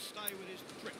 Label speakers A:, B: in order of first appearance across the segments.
A: stay with his grip.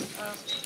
B: Uh.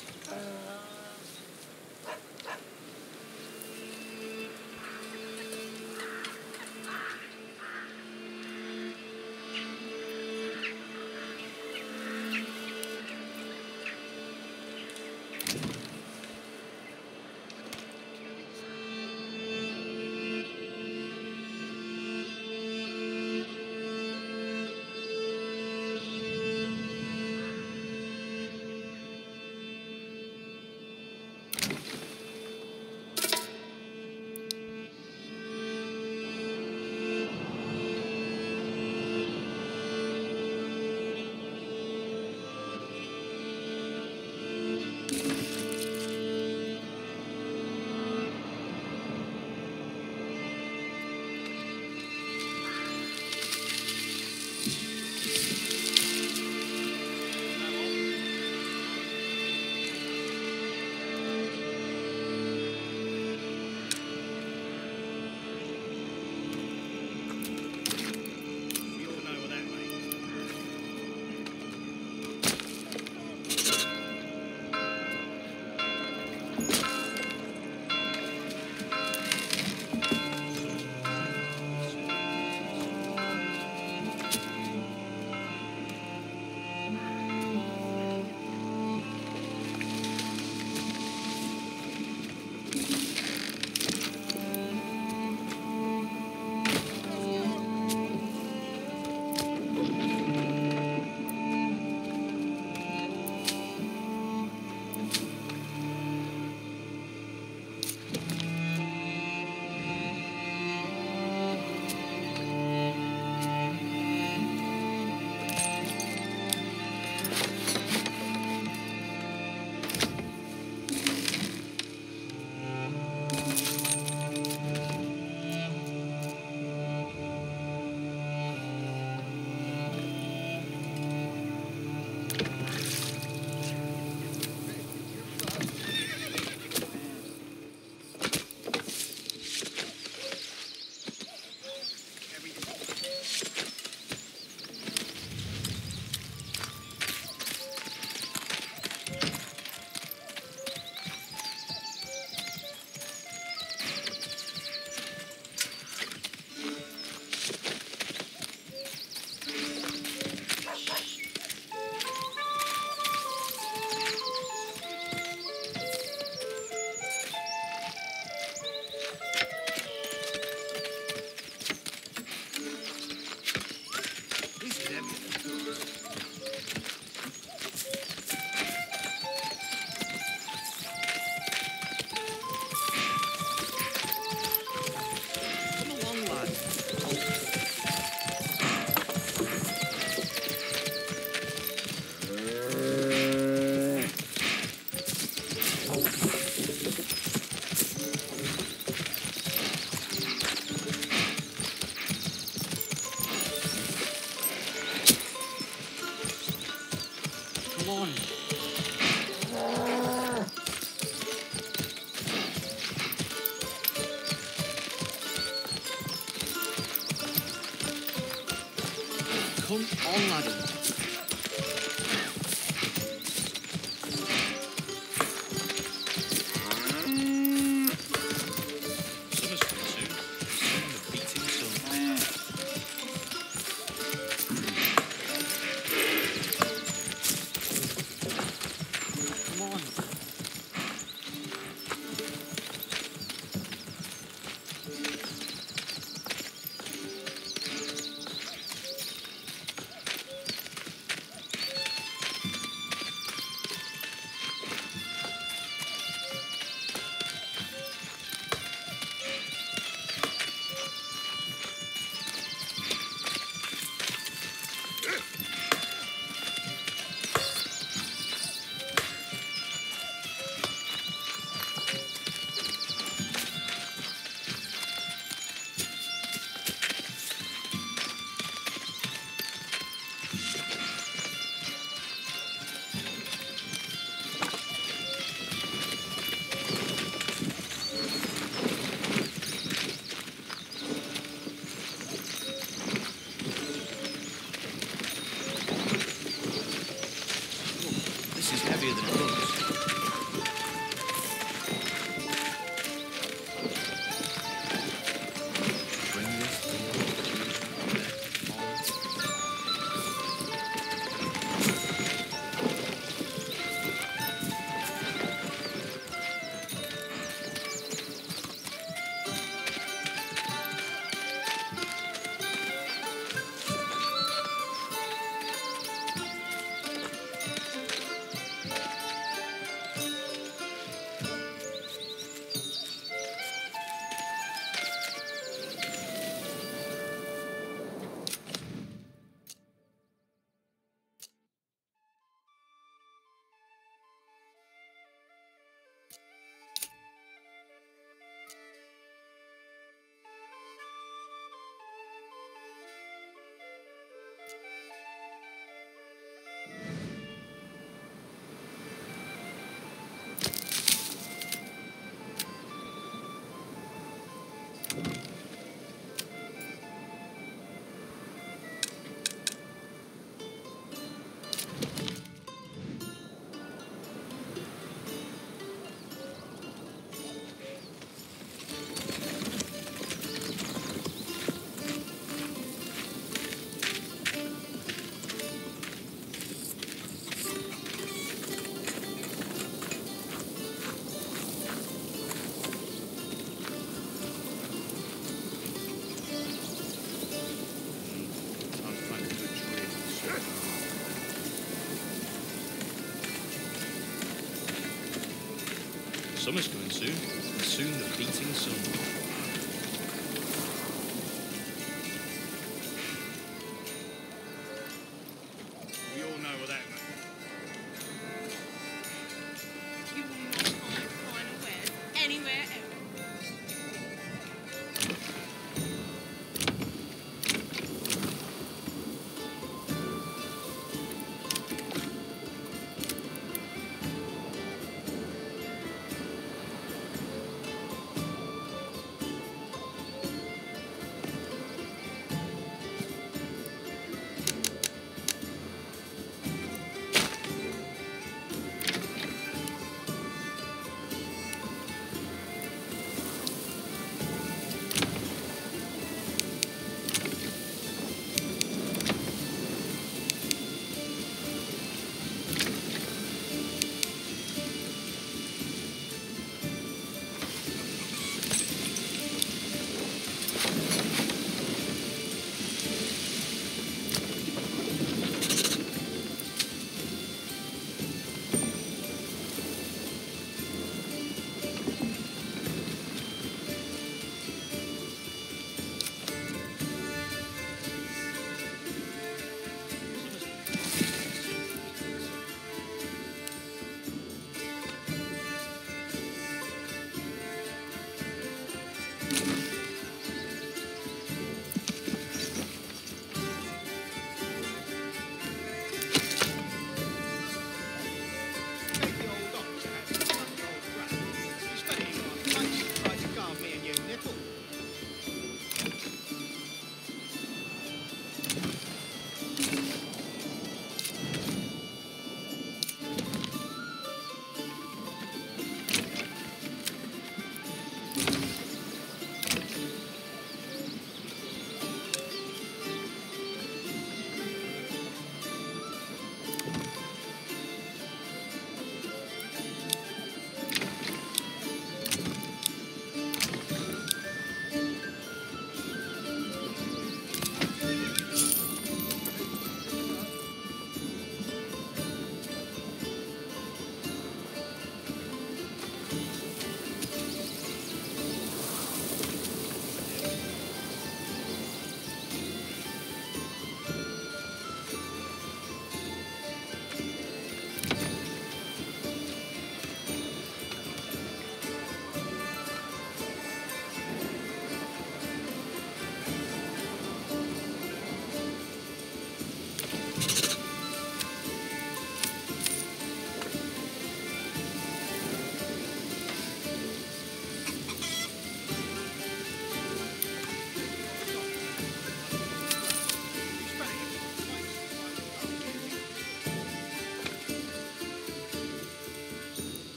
C: Summer's coming soon, and soon the beating sun.